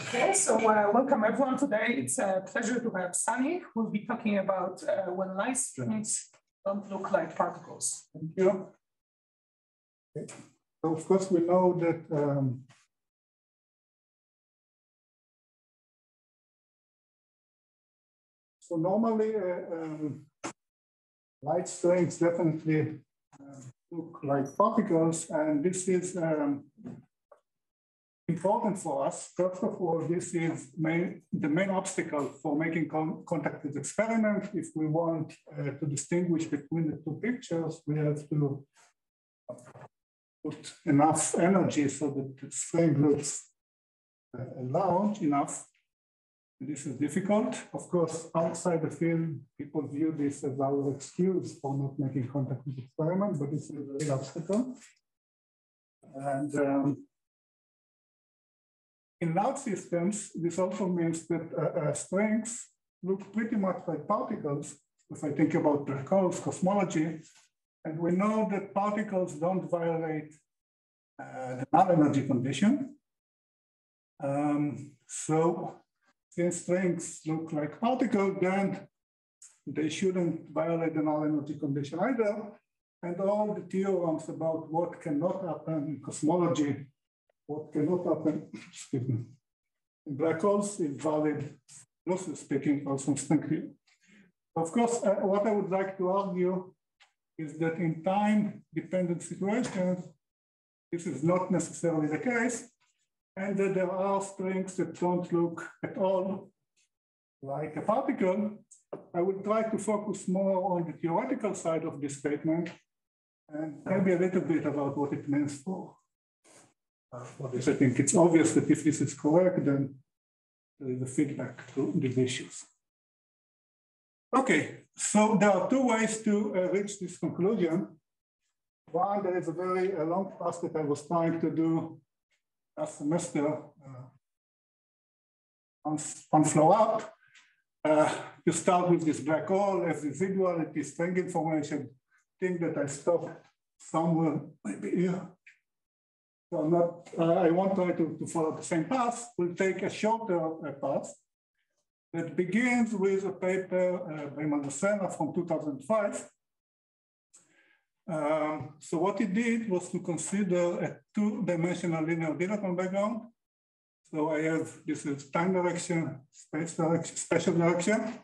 Okay, so uh, welcome everyone today. It's a pleasure to have Sunny, who will be talking about uh, when light strings don't look like particles. Thank you. Okay. So of course we know that um, so normally uh, um, light strings definitely uh, look like particles and this is um, important for us. First of all, this is main, the main obstacle for making con contact with experiment. If we want uh, to distinguish between the two pictures, we have to put enough energy so that the string looks uh, large enough. This is difficult. Of course, outside the field, people view this as our excuse for not making contact with experiment, but is a real obstacle. And um, in large systems, this also means that uh, uh, strings look pretty much like particles. If I think about holes, cosmology, and we know that particles don't violate uh, the null energy condition. Um, so since strings look like particles, then they shouldn't violate the null energy condition either. And all the theorems about what cannot happen in cosmology what cannot happen, excuse me, in black holes is valid, loosely speaking, also in string. Of course, uh, what I would like to argue is that in time-dependent situations, this is not necessarily the case, and that there are strings that don't look at all like a particle. I will try to focus more on the theoretical side of this statement and maybe a little bit about what it means for uh, I think it's obvious that if this is correct, then there is a feedback to these issues. Okay, so there are two ways to uh, reach this conclusion. One, there is a very uh, long task that I was trying to do last semester uh, on, on flow up. Uh, you start with this black hole as residual, it is string information, thing that I stopped somewhere, maybe here. So I'm not, uh, I won't try to, to follow the same path. We'll take a shorter uh, path that begins with a paper uh, by Maldacena from 2005. Um, so what he did was to consider a two-dimensional linear dilaton background. So I have, this is time direction, space direction, spatial direction,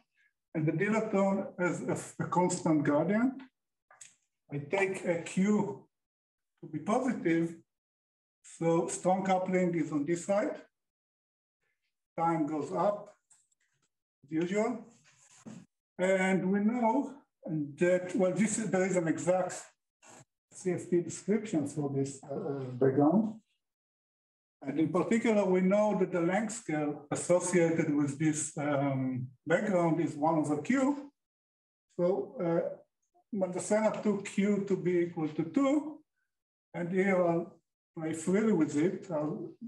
and the dilaton as a, a constant gradient. I take a Q to be positive, so strong coupling is on this side. Time goes up, as usual. And we know that, well, this is, there is an exact CFT description for this uh, uh, background. And in particular, we know that the length scale associated with this um, background is one over Q. So uh, Maldacena took Q to be equal to two. And here I'll play freely with it.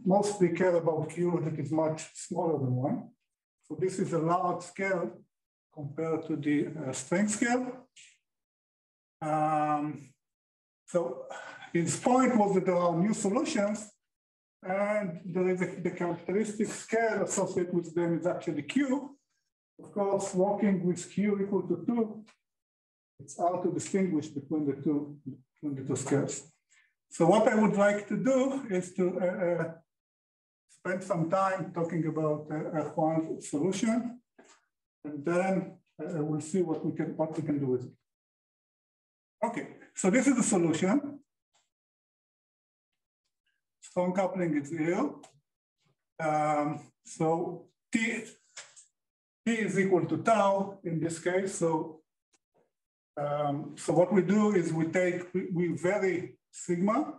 Mostly care about Q that is much smaller than one. So this is a large scale compared to the uh, string scale. Um, so his point was that there are new solutions and there is a, the characteristic scale associated with them is actually Q. Of course, working with Q equal to two, it's hard to distinguish between the two, between the two scales. So what I would like to do is to uh, uh, spend some time talking about uh, one solution, and then uh, we'll see what we can what we can do with it. Okay, so this is the solution. Strong coupling is here. Um, so T, T is equal to tau in this case. So, um, so what we do is we take, we, we vary sigma.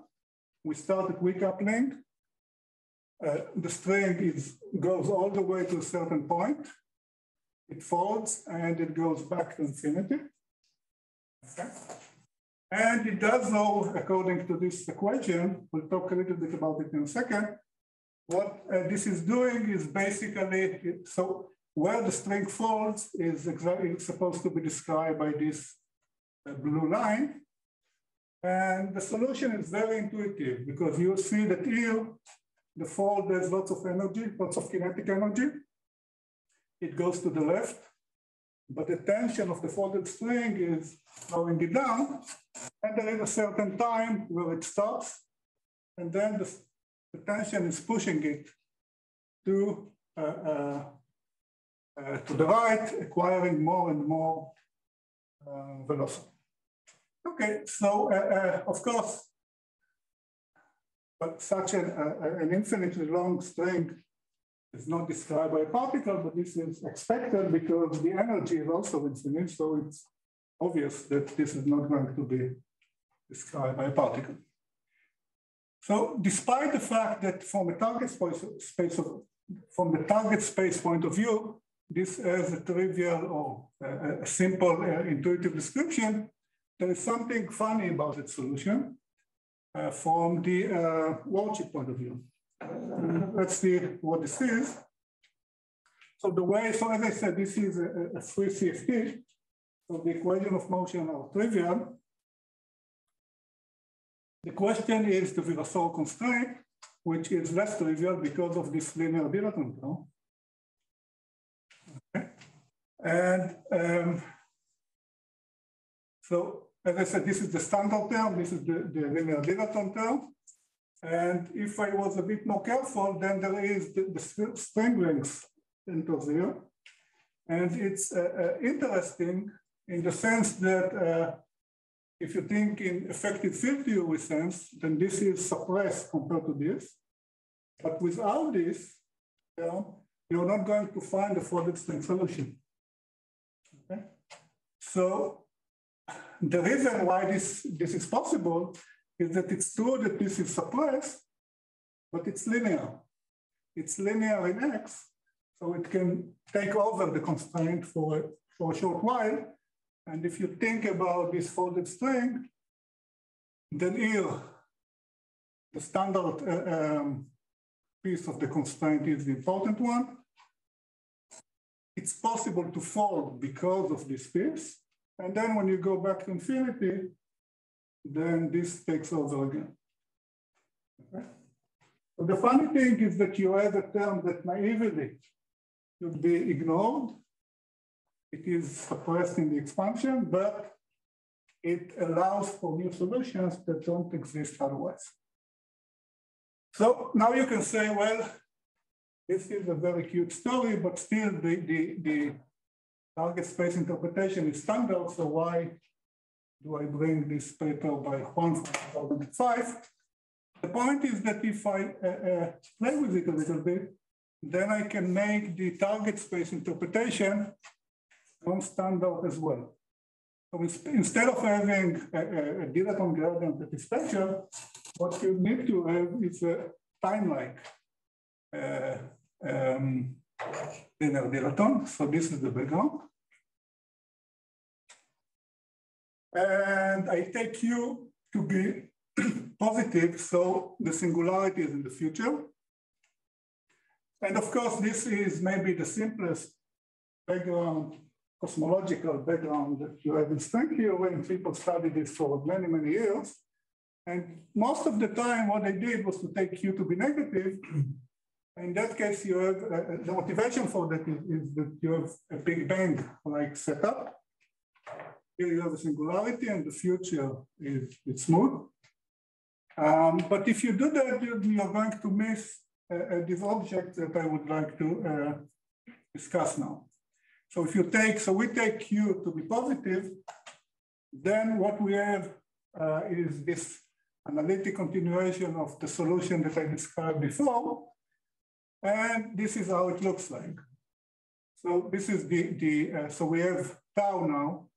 We start at weak coupling. Uh, the string is, goes all the way to a certain point. It folds and it goes back to infinity. Okay. And it does know, according to this equation, we'll talk a little bit about it in a second, what uh, this is doing is basically, so where the string folds is exactly supposed to be described by this uh, blue line. And the solution is very intuitive because you see that here the fold has lots of energy, lots of kinetic energy. It goes to the left, but the tension of the folded string is slowing it down, and there is a certain time where it stops, and then the, the tension is pushing it to uh, uh, uh, to the right, acquiring more and more uh, velocity. Okay, so uh, uh, of course, but such an, an infinitely long string is not described by a particle, but this is expected because the energy is also infinite, so it's obvious that this is not going to be described by a particle. So despite the fact that from a target space, of, from the target space point of view, this as a trivial or a, a simple uh, intuitive description, there is something funny about its solution uh, from the uh, worldsheet point of view. let's see what this is. So the way, so as I said, this is a, a free CFT. So the equation of motion are trivial. The question is the Virasoro constraint, which is less trivial because of this linear dilaton term. And um, so, as I said, this is the standard term, this is the, the linear dilaton term. And if I was a bit more careful, then there is the, the string length enters here. And it's uh, uh, interesting in the sense that uh, if you think in effective field theory sense, then this is suppressed compared to this. But without this, you're not going to find a folded string solution. Okay? So the reason why this, this is possible is that it's true that this is suppressed, but it's linear. It's linear in X, so it can take over the constraint for, for a short while. And if you think about this folded string, then here, the standard uh, um, piece of the constraint is the important one it's possible to fold because of this piece. And then when you go back to infinity, then this takes over again. Okay? So the funny thing is that you have a term that naively should be ignored. It is suppressed in the expansion, but it allows for new solutions that don't exist otherwise. So now you can say, well, this is a very cute story, but still the, the, the target space interpretation is standard, so why do I bring this paper by Juan from 2005? The point is that if I uh, uh, play with it a little bit, then I can make the target space interpretation non-standard as well. So instead of having a, a, a dilaton gradient that is special, what you need to have is a time-like uh, um, linear Diraton. So this is the background. And I take you to be positive, so the singularity is in the future. And of course, this is maybe the simplest background, cosmological background that you have in string theory, people study this for many, many years. And most of the time, what they did was to take Q to be negative in that case, you have uh, uh, the motivation for that is, is, that you have a Big Bang like setup. Here you have a singularity and the future is, smooth. Um, but if you do that, you're going to miss uh, this object that I would like to uh, discuss now. So if you take, so we take Q to be positive, then what we have uh, is this analytic continuation of the solution that I described before, and this is how it looks like. So this is the, the uh, so we have tau now,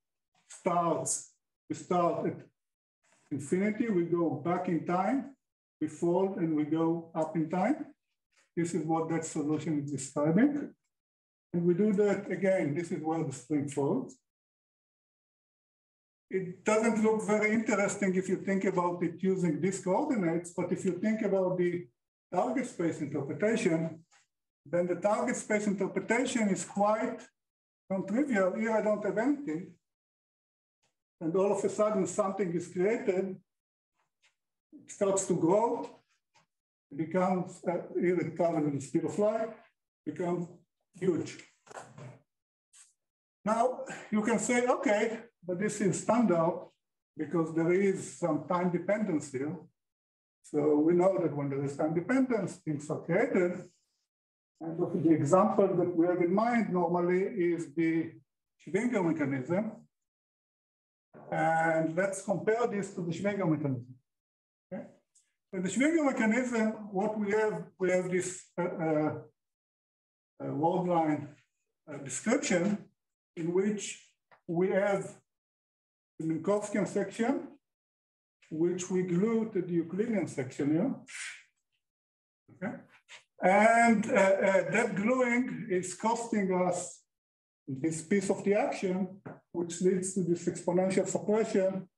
starts, we start at infinity, we go back in time, we fold and we go up in time. This is what that solution is describing. And we do that again, this is where the string folds. It doesn't look very interesting if you think about it using these coordinates, but if you think about the target space interpretation, then the target space interpretation is quite non-trivial. Here I don't have anything. And all of a sudden something is created, it starts to grow, it becomes, uh, here it comes at the speed of light, becomes huge. Now, you can say, okay, but this is standard because there is some time dependence here. So we know that when there is time dependence, things are created. And the example that we have in mind normally is the Schwinger mechanism. And let's compare this to the Schwinger mechanism. Okay? So the Schwinger mechanism, what we have, we have this uh, uh, uh, worldline uh, description in which we have the Minkowskian section, which we glue to the Euclidean section here. Okay. And uh, uh, that gluing is costing us this piece of the action, which leads to this exponential suppression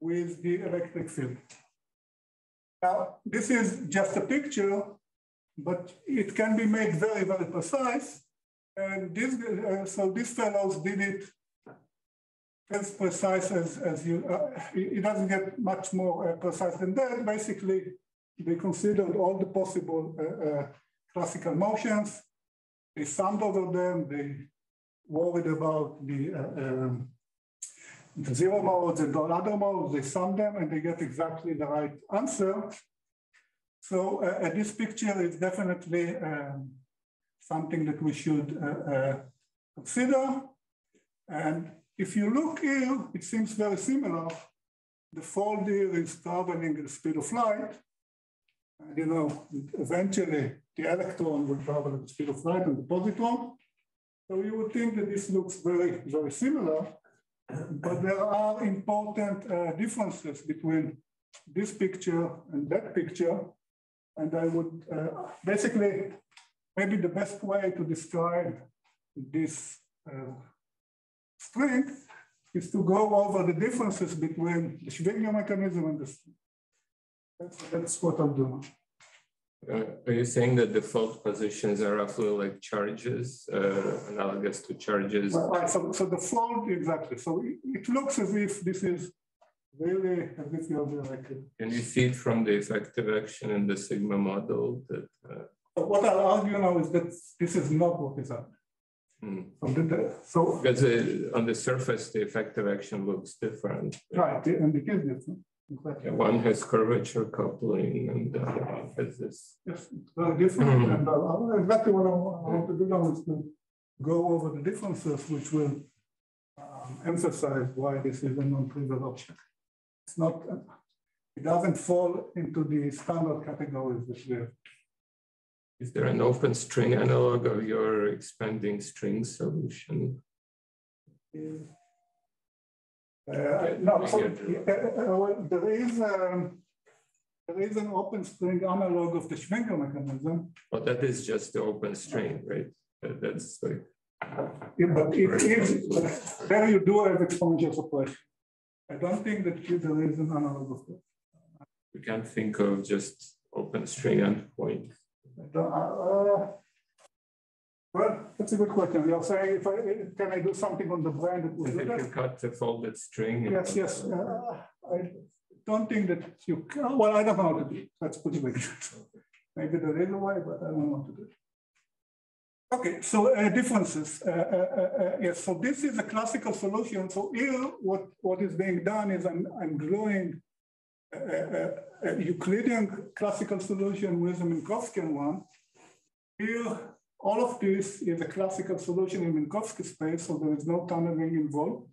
with the electric field. Now, this is just a picture, but it can be made very, very precise. And this, uh, so these fellows did it as precise as, as you, uh, it doesn't get much more uh, precise than that. Basically, they considered all the possible uh, uh, classical motions. They summed over them. They worried about the, uh, um, the zero modes and all other modes. They sum them and they get exactly the right answer. So uh, this picture is definitely um, something that we should consider. And if you look here, it seems very similar. The fold here is traveling at the speed of light. And you know, eventually the electron will travel at the speed of light and the positron. So you would think that this looks very, very similar, but there are important uh, differences between this picture and that picture. And I would uh, basically, maybe the best way to describe this uh, strength is to go over the differences between the Schwinger mechanism and the that's, that's what I'm doing. Uh, are you saying that the fold positions are roughly like charges, uh, analogous to charges? Well, right, so, so the fold, exactly. So it, it, looks as if this is really as if you're like. Can you see it from the effective action in the sigma model? That, uh... what I'll argue now is that this is not what is happening. Hmm. So because it, on the surface, the effective action looks different. Right, and it is different. Exactly. One has curvature coupling and the other one has this. Yes, very different. Mm -hmm. And uh, exactly what I want to do now is to go over the differences, which will um, emphasize why this is a non-trivial object. It's not, uh, it doesn't fall into the standard categories that we have is there an open string analog of your expanding string solution? Uh, no, so, uh, uh, well, there is um, there is an open string analog of the Schwinger mechanism. But that is just the open string, right? That's like. Yeah, but it is there you do have exponential suppression. I don't think that there is an analog of that. We can't think of just open string endpoint. Uh, well, that's a good question. You're saying if I can I do something on the brane that will do that? You cut the folded string. Yes, yes. Uh, I don't think that you can. Well, I don't know how to do it. Let's put it like that. Maybe there is a way, but I don't how to do it. Okay, so uh, differences. Uh, uh, uh, yes, so this is a classical solution. So here, what, what is being done is I'm, I'm gluing a Euclidean classical solution with a Minkowskian one. Here, all of this is a classical solution in Minkowski space, so there is no tunneling involved.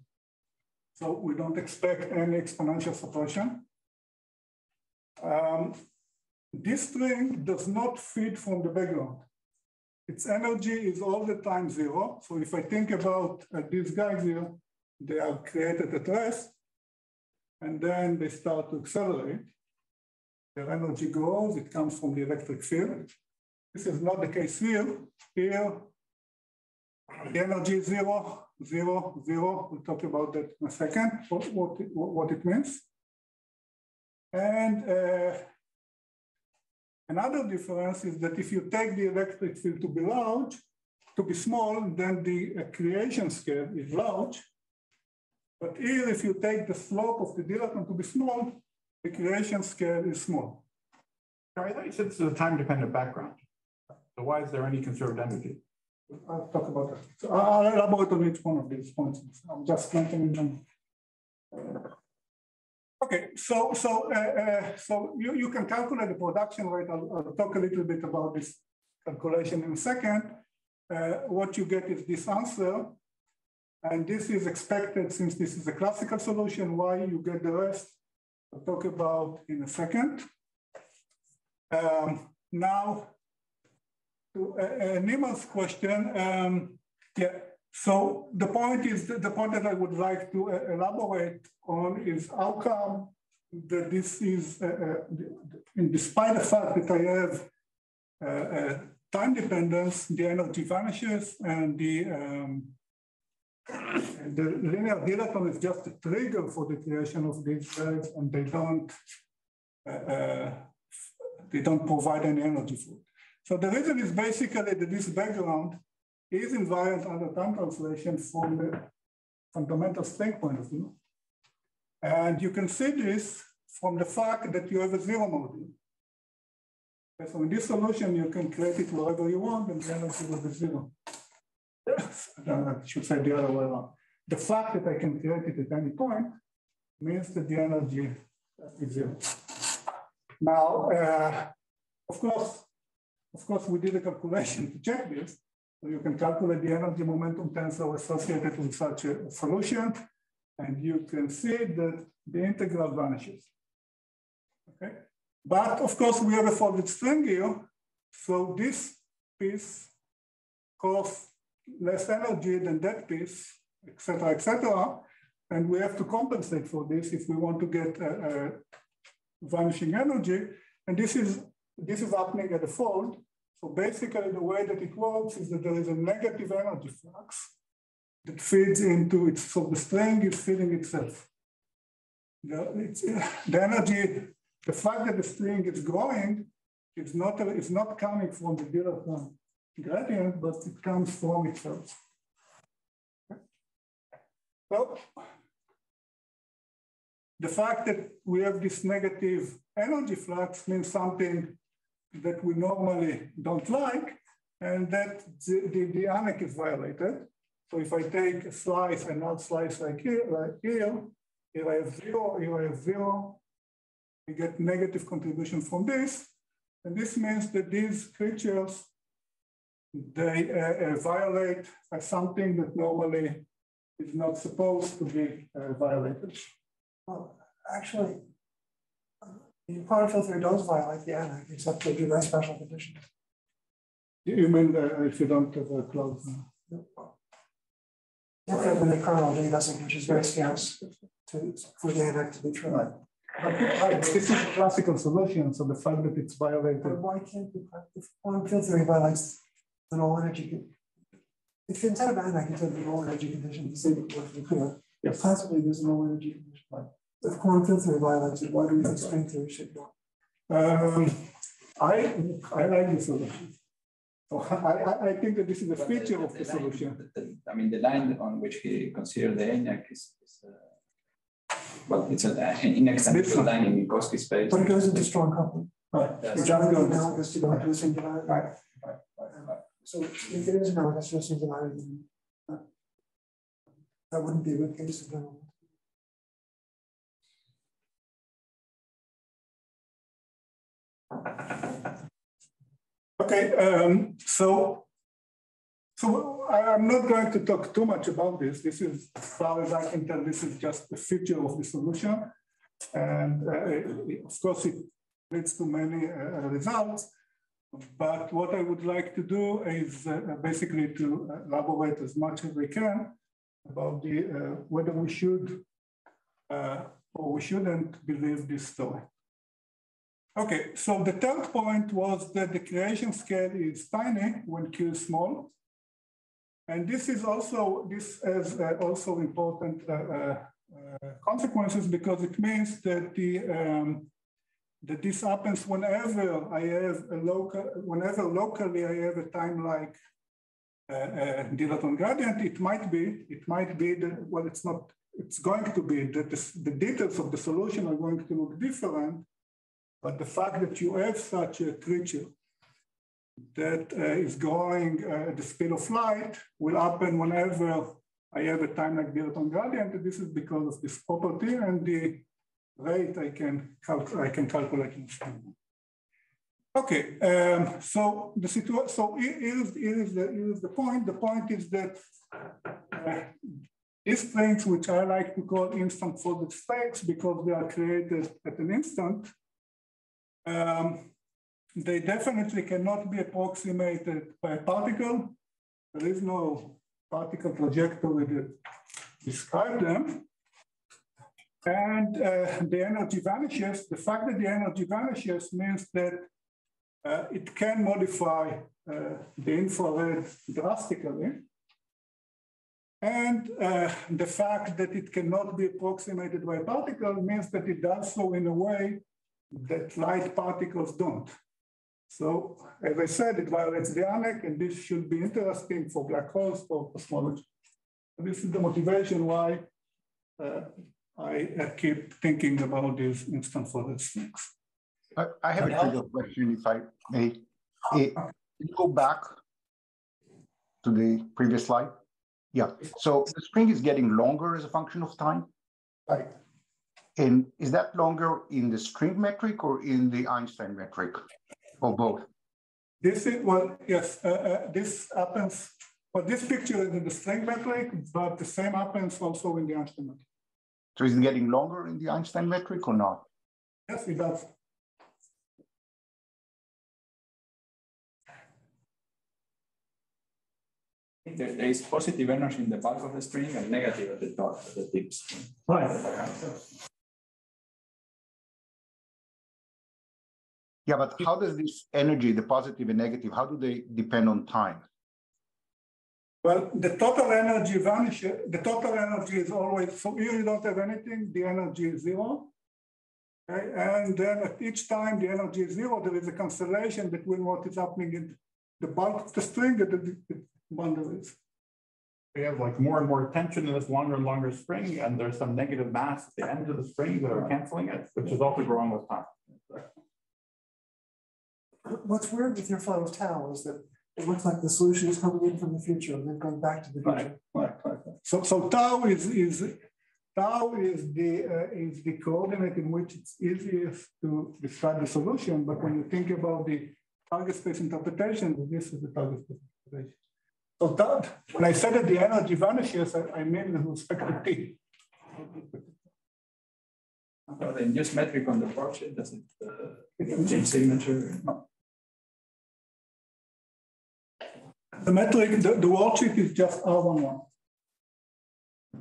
So we don't expect any exponential suppression. Um, this string does not feed from the background. Its energy is all the time zero. So if I think about uh, these guys here, they are created at rest, and then they start to accelerate. Their energy grows, it comes from the electric field. This is not the case here. Here, the energy is zero, zero, zero. We'll talk about that in a second, what, what, it, what it means. And uh, another difference is that if you take the electric field to be large, to be small, then the uh, creation scale is large. But here, if you take the slope of the dilaton to be small, the creation scale is small. I thought you said this is a time-dependent background. So why is there any conserved energy? I'll talk about that. So I'll elaborate on each one of these points. I'm just mentioning them. Okay, so so uh, uh, so you, you can calculate the production rate. I'll, I'll, talk a little bit about this calculation in a second. Uh, what you get is this answer, and this is expected since this is a classical solution. Why you get the rest? I'll talk about in a second. Um, now, to uh, uh, Nima's question, um, yeah, so the point is, the point that I would like to uh, elaborate on is how come that this is, uh, uh, despite the fact that I have uh, time dependence, the energy vanishes and the, um, the linear dilaton is just a trigger for the creation of these waves and they don't uh, uh, they don't provide any energy for it. So the reason is basically that this background is invariant under time translation from the fundamental string point of view. And you can see this from the fact that you have a zero module. Okay, so in this solution, you can create it wherever you want and the energy will be zero. I should say the other way around. The fact that I can create it at any point means that the energy is zero. Now, uh, of course, of course, we did a calculation to check this. So you can calculate the energy momentum tensor associated with such a solution, and you can see that the integral vanishes. Okay, but of course we have a folded string here, so this piece costs less energy than that piece, etc., etc., and we have to compensate for this if we want to get a, a vanishing energy, and this is this is happening at a fold. So basically the way that it works is that there is a negative energy flux that feeds into it. So the string is feeding itself. The, the energy, the fact that the string is growing is not, is not coming from the dilaton gradient, but it comes from itself. So the fact that we have this negative energy flux means something that we normally don't like, and that the, the, the is violated. So if I take a slice and not slice like here, like here, here I have zero, here I have zero, we get negative contribution from this. And this means that these creatures, they uh, uh, violate something that normally is not supposed to be uh, violated. Well, actually, the quantum filter does violate the ANEC, except they do very special conditions. You mean uh, if you don't have a cloud? If in the kernel D doesn't, which is very scarce to, for the ANEC to be true. Right. But, this is a classical solution, so the fact that it's violated. But why can't the, quantum violates the null energy, if instead of ANEC, you said the null energy condition, the same clear, yes. possibly there's no energy condition. Right if quantum field theory violates it, why do we think string theory should not? Um, I, I like the solution. So I, I think that this is a feature the, of the, the solution. The, I mean, the line on which he considered the ANEC is, is uh, well, it's a, an inextensible line in Minkowski space. But it goes into strong coupling. Right. The just goes analogous to the singularity. Right. Right. Right. So if it is analogous to a singularity, that, that wouldn't be a good case of general. Okay, um, so so I'm not going to talk too much about this. This is, as far as I can tell, this is just a feature of the solution. And uh, of course, it leads to many uh, results. But what I would like to do is uh, basically to elaborate as much as we can about the uh, whether we should uh, or we shouldn't believe this story. Okay, so the third point was that the creation scale is tiny when Q is small. And this is also, this has uh, also important uh, uh, uh, consequences because it means that the, um, that this happens whenever I have a local, whenever locally I have a time like uh, uh, dilaton gradient, it might be, it might be that, well, it's not, it's going to be that the, the details of the solution are going to look different But the fact that you have such a creature that uh, is going uh, at the speed of light will happen whenever I have a time like dilaton gradient. This is because of this property and the rate I can, I can calculate. Okay, um, so the situation, so here is, the, here is the point. The point is that uh, these strings, which I like to call instant folded strings because they are created at an instant, um, they definitely cannot be approximated by a particle. There is no particle trajectory that describe them. And uh, the energy vanishes. The fact that the energy vanishes means that uh, it can modify uh, the infrared drastically. And uh, the fact that it cannot be approximated by a particle means that it does so in a way that light particles don't. So as I said, it violates the ANEC, and this should be interesting for black holes for cosmology. This is the motivation why uh, I uh, keep thinking about these instant folded strings. I, I have a trivial question, if I may. It, go back to the previous slide. Yeah, so the string is getting longer as a function of time. Right. And is that longer in the string metric or in the Einstein metric? Or both? This is, well, yes, uh, uh, this happens, well, this picture is in the string metric, but the same happens also in the Einstein metric. So is it getting longer in the Einstein metric or not? Yes, it does. There, there is positive energy in the bulk of the string and negative at the top, at the tips. Right. Yeah, but how does this energy, the positive and negative, how do they depend on time? Well, the total energy vanishes. The total energy is always, so here you don't have anything, the energy is zero. Okay? And then at each time the energy is zero, there is a cancellation between what is happening in the bulk of the string and the boundaries. We have like more and more tension in this longer and longer string, and there's some negative mass at the end of the string that are canceling it, which is also growing with time. What's weird with your flow of tau is that it looks like the solution is coming in from the future and then going back to the future. Right, right, right. So, so tau is is tau is the uh, is the coordinate in which it's easiest to describe the solution. But when you think about the target space interpretation, this is the target space interpretation. So that when I said that the energy vanishes, I, I mean with respect to t. So the induced metric on the portrait does it uh, change signature? No. The metric, the, the worldsheet is just R11.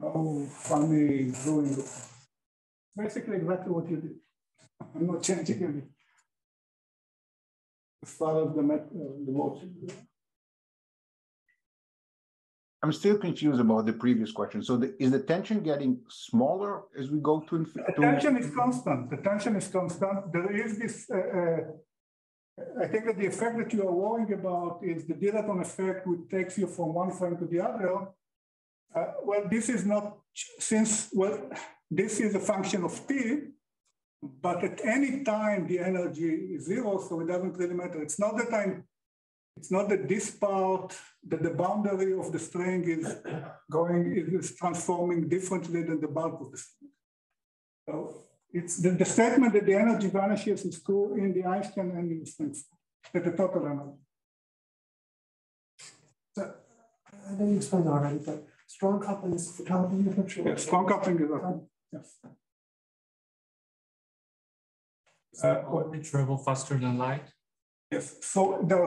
Oh, funny doing it. Basically exactly what you did. I'm not changing anything. As far as the, met, uh, the worldsheet. I'm still confused about the previous question. So the, is the tension getting smaller as we go to? The tension is constant. The tension is constant. There is this uh, uh, I think that the effect that you are worrying about is the dilaton effect, which takes you from one frame to the other. Uh, well, this is not, since, well, this is a function of t, but at any time the energy is zero, so it doesn't really matter. It's not that I'm, it's not that this part, that the boundary of the string is going, is transforming differently than the bulk of the string. So it's the, the, statement that the energy vanishes is true in the Einstein and in the strings, at the total energy. So, I know you explained already, but strong coupling is developing the picture. Yeah, strong coupling is okay. Yes. Uh, they travel faster than light? Yes. So the,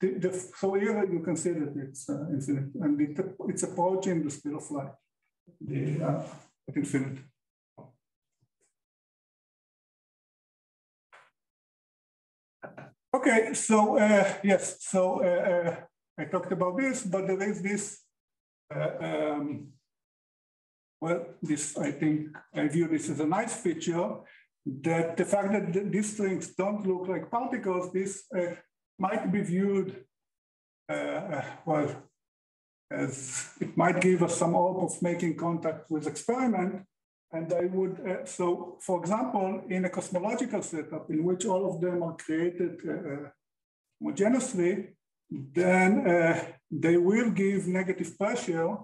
the, the so here you can see that it's uh, infinite, and it, it's approaching the speed of light, the uh, infinite. Okay, so uh, yes, so uh, uh, I talked about this, but there is this, uh, um, well, this, I think, I view this as a nice feature, that the fact that these strings don't look like particles, this uh, might be viewed, well, as it might give us some hope of making contact with experiment, And I would, uh, so for example, in a cosmological setup in which all of them are created uh, uh homogeneously, then uh, they will give negative pressure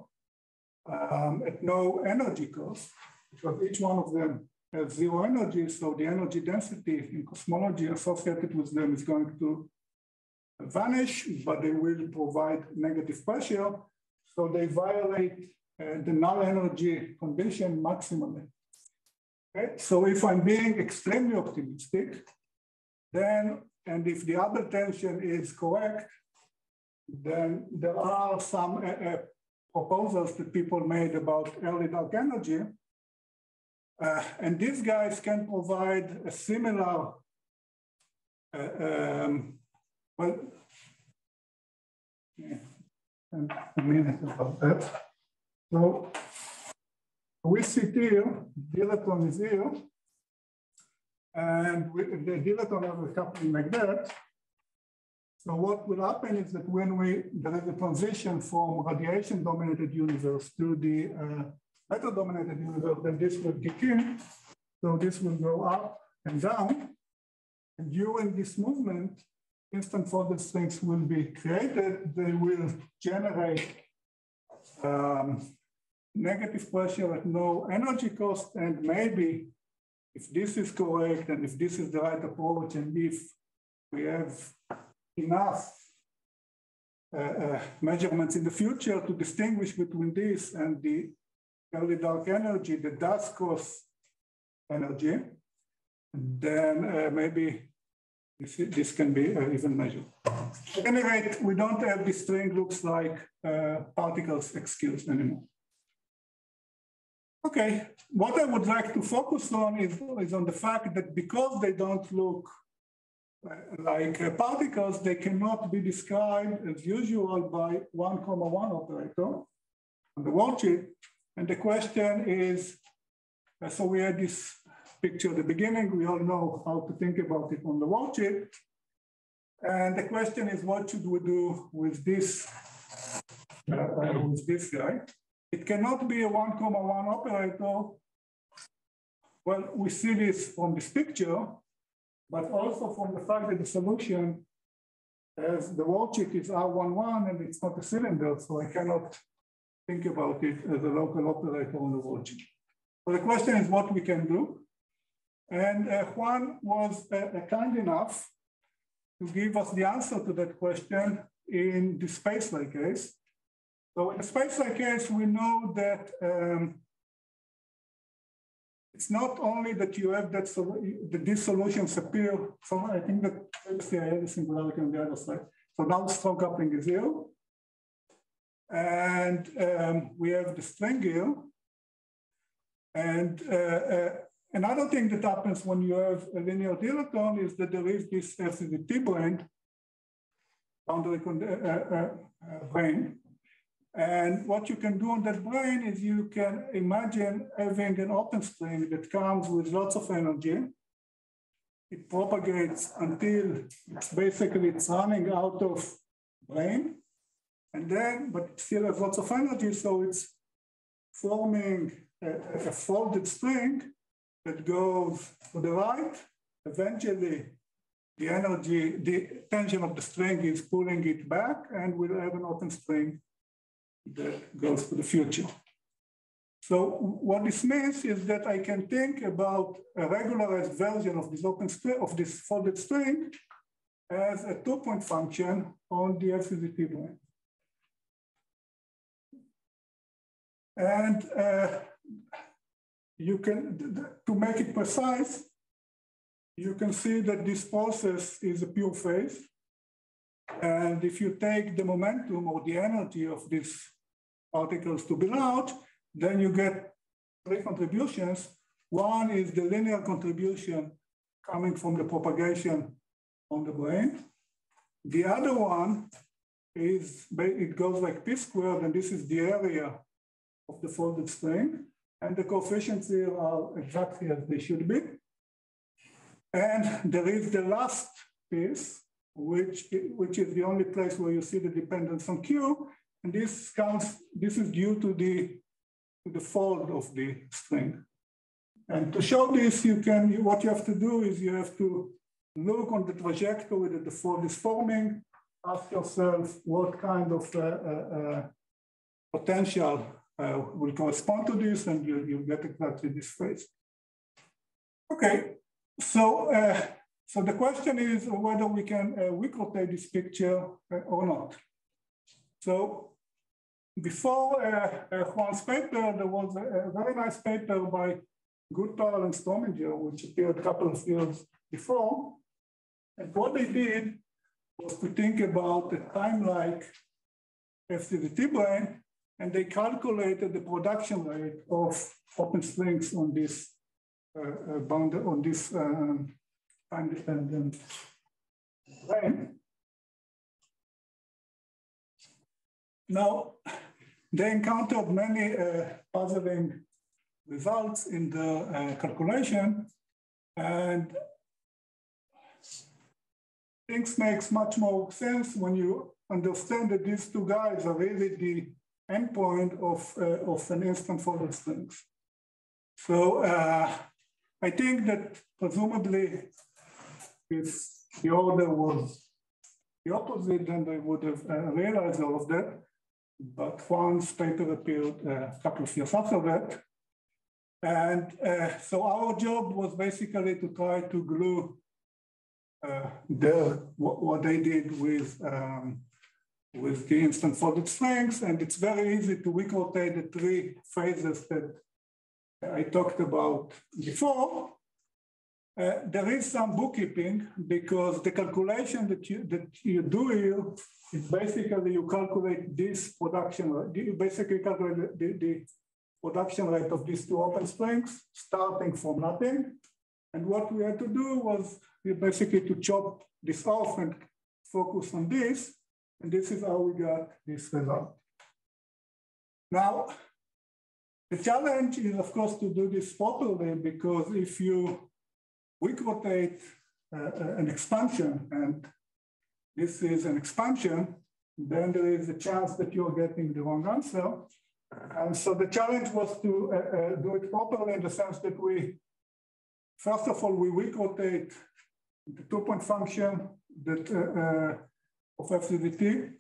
um, at no energy cost because each one of them has zero energy. So the energy density in cosmology associated with them is going to vanish, but they will provide negative pressure. So they violate the null energy condition maximally. Okay? So if I'm being extremely optimistic, then, and if the other tension is correct, then there are some uh, uh, proposals that people made about early dark energy. Uh, and these guys can provide a similar, uh, um, well, yeah, a minute about that. So we sit here, dilaton is here, and we, the dilaton a coupling like that. So what will happen is that when we, there is a transition from radiation dominated universe to the uh, matter dominated universe, then this will kick in. So this will go up and down. And during this movement, instant folded strings will be created. They will generate um, negative pressure at no energy cost. And maybe if this is correct and if this is the right approach and if we have enough uh, uh, measurements in the future to distinguish between this and the early dark energy that does cause energy, then uh, maybe this, this can be uh, even measured. At any rate, we don't have this string looks like uh, particles excuse anymore. Okay, what I would like to focus on is, is on the fact that because they don't look like uh, particles, they cannot be described as usual by one comma one operator on the worldsheet. And the question is, uh, so we had this picture at the beginning, we all know how to think about it on the worldsheet. And the question is, what should we do with this, uh with this guy? It cannot be a one comma one operator. Well, we see this from this picture, but also from the fact that the solution as the worldsheet is R11 and it's not a cylinder, so I cannot think about it as a local operator on the worldsheet. So the question is what we can do. And uh, Juan was uh, uh, kind enough to give us the answer to that question in the space-like case. So in a space-like case, we know that um, it's not only that you have that, that these solutions appear, so I think that previously I had a singularity on the other side. So now strong coupling is zero. And um, we have the string here. And uh, uh, another thing that happens when you have a linear dilaton is that there is this FZT brane, boundary uh, uh, uh, and what you can do on that brane is you can imagine having an open string that comes with lots of energy. It propagates until it's basically it's running out of brane. And then, but it still has lots of energy, so it's forming a, a folded string that goes to the right. Eventually, the energy, the tension of the string is pulling it back, and we'll have an open string that goes to the future. So what this means is that I can think about a regularized version of this open string, of this folded string as a two-point function on the FZT domain. And uh, you can, to make it precise, you can see that this process is a pure phase. And if you take the momentum or the energy of these particles to be large, then you get three contributions. One is the linear contribution coming from the propagation on the brane. The other one is, it goes like p squared, and this is the area of the folded string. And the coefficients here are exactly as they should be. And there is the last piece, which, which is the only place where you see the dependence on Q. And this comes, this is due to the, the fold of the string. And to show this, you can, what you have to do is you have to look on the trajectory that the fold is forming, ask yourself what kind of uh, uh, uh potential uh, will correspond to this, and you, you get exactly this phase. Okay, so uh, so the question is whether we can uh, rotate this picture or not. So before Juan's paper, there was a, very nice paper by Gutperle and Strominger, which appeared a couple of years before. And what they did was to think about a time like FZZT brane, and they calculated the production rate of open strings on this uh, uh, bound on this um, time dependent brane. Now, they encountered many uh, puzzling results in the uh, calculation, and things makes much more sense when you understand that these two guys are really the endpoint of, uh, of an instant folded strings. So uh, I think that presumably if the order was the opposite, then they would have uh, realized all of that. But Juan's paper appeared uh, a couple of years after that. And uh, so our job was basically to try to glue uh, the, what, what, they did with um, with the instant folded strings, and it's very easy to Wick rotate the three phases that I talked about before. Uh, there is some bookkeeping because the calculation that you that you do here is basically you calculate this production. You basically calculate the, the production rate of these two open strings starting from nothing. And what we had to do was basically to chop this off and focus on this. And this is how we got this result. Now, the challenge is, of course, to do this properly because if you Wick rotate uh, uh, an expansion and this is an expansion, then there is a chance that you're getting the wrong answer. And so the challenge was to uh, uh, do it properly in the sense that we, first of all, we Wick rotate the two-point function that uh, uh of FZZT,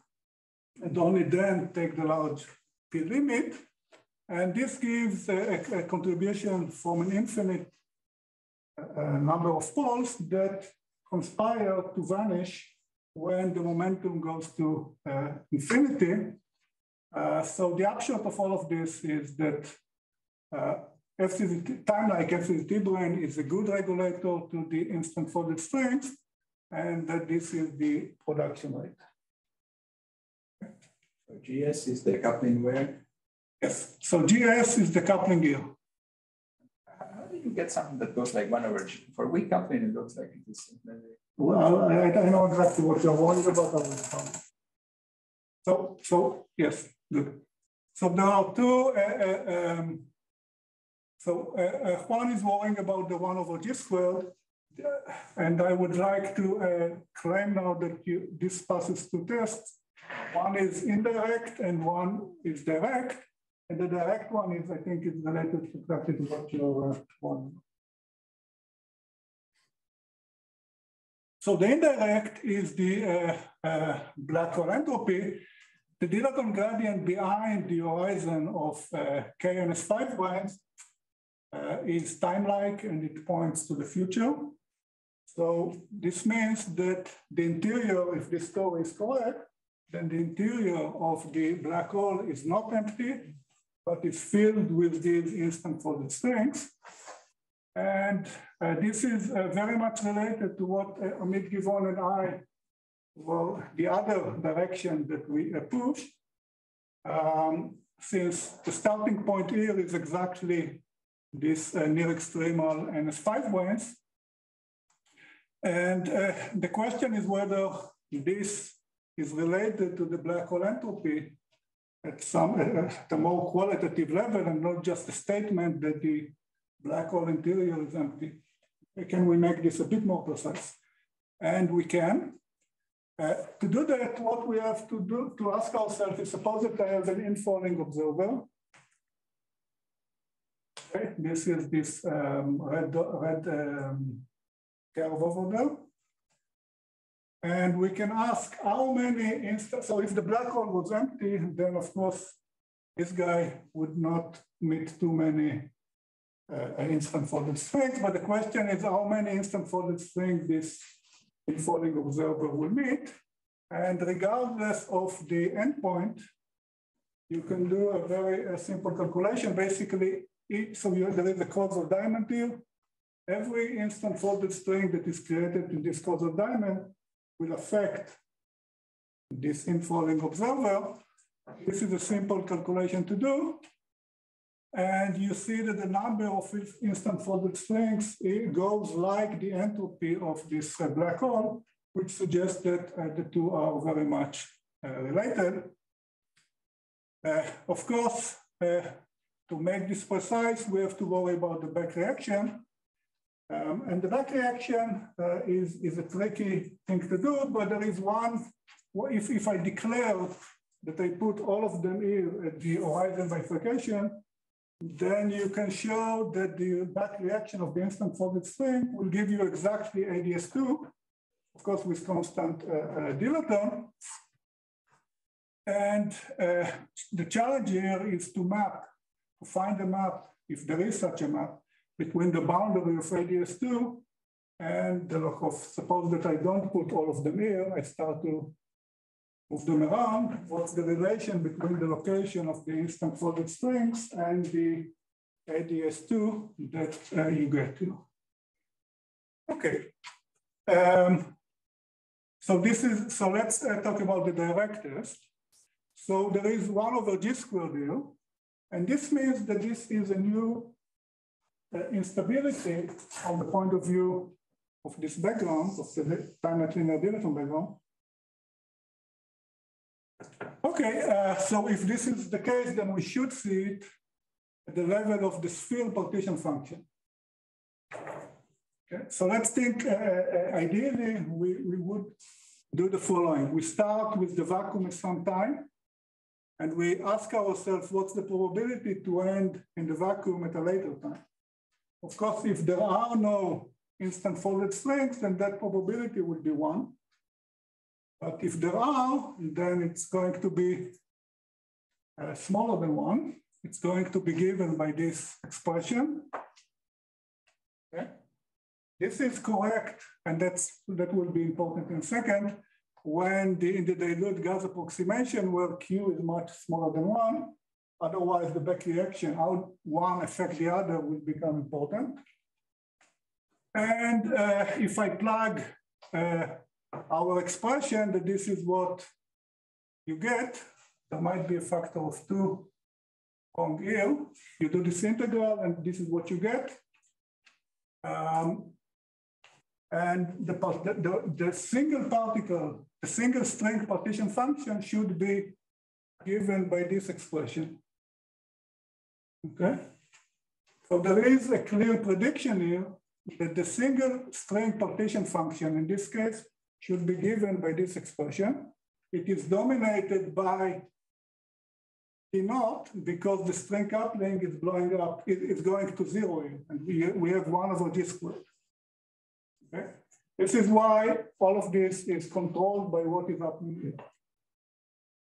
and only then take the large P limit. And this gives a, a contribution from an infinite uh, number of poles that conspire to vanish when the momentum goes to uh, infinity. Uh, so the upshot of all of this is that uh, FZZT, time like FZZT brane is a good regulator to the instant folded strings, and that this is the production rate. So GS is the coupling wear? Yes, so GS is the coupling gear. You get something that goes like one over G? For weak coupling, it looks like it is. Well, I, I know exactly what you're worried about. So, so yes, good. So there are two, uh, uh, um, so uh, uh, Juan is worrying about the one over G squared, and I would like to uh, claim now that you, this passes two tests. One is indirect and one is direct. And the direct one is, I think, is related exactly to what you're uh. So the indirect is the uh, uh, black hole entropy. The Dilaton gradient behind the horizon of uh, KNS5 branes uh, is time-like and it points to the future. So this means that the interior, if this story is correct, then the interior of the black hole is not empty, but is filled with these instant folded strings. And uh, this is uh, very much related to what uh, Amit Giveon and I, well, the other direction that we uh, push, um, since the starting point here is exactly this uh, near extremal NS5 branes. And uh, the question is whether this is related to the black hole entropy at some at a more qualitative level and not just a statement that the black hole interior is empty. Can we make this a bit more precise? And we can. Uh, to do that, what we have to do to ask ourselves is suppose that I have an infalling observer Okay, this is this um, red, red um, curve over there. And we can ask how many instances, so if the black hole was empty, then of course, this guy would not meet too many uh, instant folded strings, but the question is how many instant folded strings this infalling observer will meet. And regardless of the endpoint, you can do a very simple calculation. Basically, each, so you, there is a causal diamond here. Every instant folded string that is created in this causal diamond will affect this infalling observer. This is a simple calculation to do. And you see that the number of instant folded strings goes like the entropy of this uh, black hole, which suggests that uh, the two are very much uh, related. Uh, of course, uh, to make this precise, we have to worry about the back reaction. Um, and the back reaction uh, is, is a tricky thing to do, but there is one, if, if I declare that I put all of them here at the horizon bifurcation, then you can show that the back reaction of the instant folded string will give you exactly ADS2, of course, with constant uh, uh, dilaton. And uh, the challenge here is to map, to find a map, if there is such a map, between the boundary of ADS2 and the lock of, suppose that I don't put all of them here, I start to move them around, what's the relation between the location of the instant folded strings and the ADS2 that uh, you get to. Okay. Um, so this is, so let's uh, talk about the direct test. So there is one over G squared here, and this means that this is a new uh, instability from the point of view of this background, of the finite linear background. Okay, uh, so if this is the case, then we should see it at the level of the sphere partition function. Okay, so let's think, uh, uh, ideally, we, we would do the following. We start with the vacuum at some time, and we ask ourselves what's the probability to end in the vacuum at a later time. Of course, if there are no instant folded strings, then that probability would be one. But if there are, then it's going to be uh, smaller than one. It's going to be given by this expression. Okay. This is correct, and that's that will be important in a second, when the, in the dilute gas approximation where Q is much smaller than one, Otherwise, the back reaction, how one affect the other will become important. And uh, if I plug uh, our expression that this is what you get, there might be a factor of two on here. You do this integral and this is what you get. Um, and the, the, the single particle, the single string partition function should be given by this expression. Okay? So there is a clear prediction here that the single string partition function in this case should be given by this expression. It is dominated by T naught because the string coupling is blowing up, it, it's going to zero here, and we, we have one over G squared. Okay? This is why all of this is controlled by what is happening here.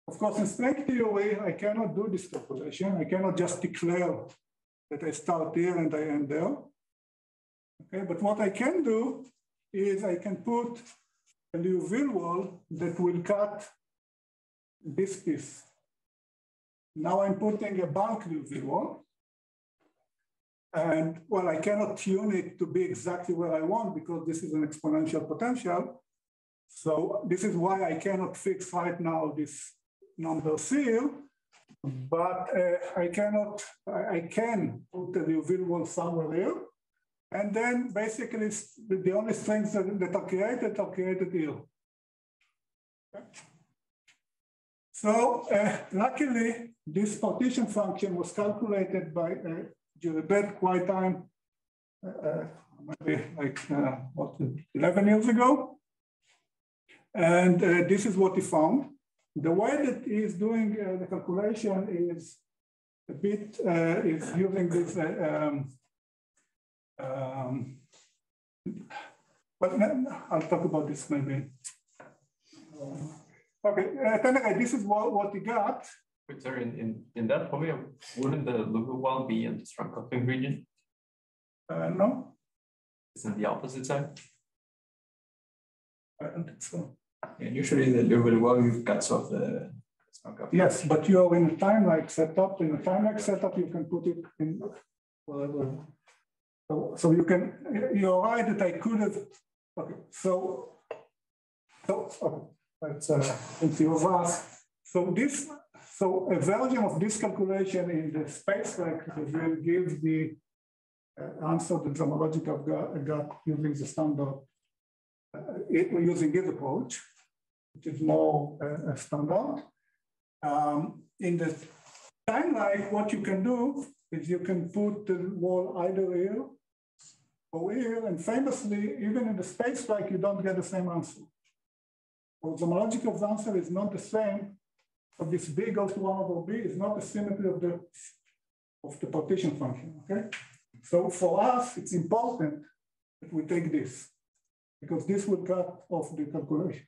Of course, in string theory, I cannot do this calculation. I cannot just declare that I start here and I end there. Okay, but what I can do is I can put a Liouville wall that will cut this piece. Now I'm putting a bulk Liouville wall. And well, I cannot tune it to be exactly where I want because this is an exponential potential. So this is why I cannot fix right now this number here, but uh, I cannot, I, can put the Liouville somewhere here. And then basically the only strings that, that are created are created here. Okay. So uh, luckily, this partition function was calculated by uh, Giribet quite time, uh, uh, maybe like uh, what, 11 years ago. And uh, this is what he found. The way that he is doing uh, the calculation is a bit uh, is using this, uh, um, um, but I'll talk about this maybe. Okay, any this is what, what we got. Wait, sorry, in, in, in that poem, wouldn't the Liouville wall be in the strong coupling region? Uh, no, Isn't the opposite side? I don't think so. Yeah, usually the wall cuts off the. Yes, but you are in a time-like setup. In a time-like setup, you can put it in whatever. So, so you can, you're right that I could have, okay, so, so, okay, let's, uh, see So this, so a version of this calculation in the space like will give the uh, answer Zamolodchikov got, got using the standard, uh, it, using this approach, which is more uh, standard. Um, in the timeline, what you can do is you can put the wall either here or here, and famously, even in the space like you don't get the same answer. So the homological answer is not the same, but this B goes to one over B is not the symmetry of the of the partition function, okay? So for us, it's important that we take this because this will cut off the calculation.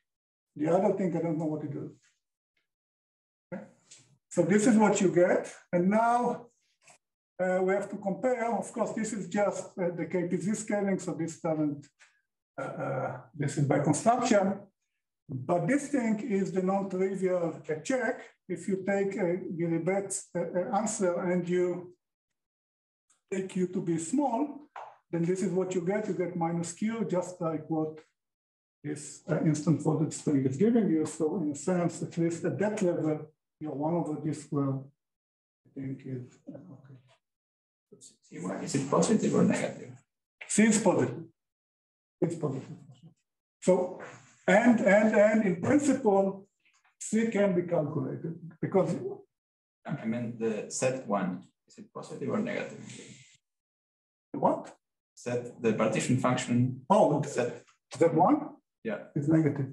The other thing, I don't know what it is. Okay? So this is what you get. And now uh, we have to compare. Of course, this is just uh, the KPZ scaling, so this doesn't, uh, uh, this is by construction. But this thing is the non-trivial check. If you take a Giribet's uh, answer and you take u to be small, then this is what you get. You get minus q, just like what this uh, instant folded string is giving you. So in a sense, at least at that level, you're one over this square, I think is, uh, okay. Is it positive or negative? C is positive. It's positive. So, and, and, and in principle, C can be calculated because. I mean the set one, is it positive or negative? What? Set the partition function. Oh, set. That one? Yeah. It's negative.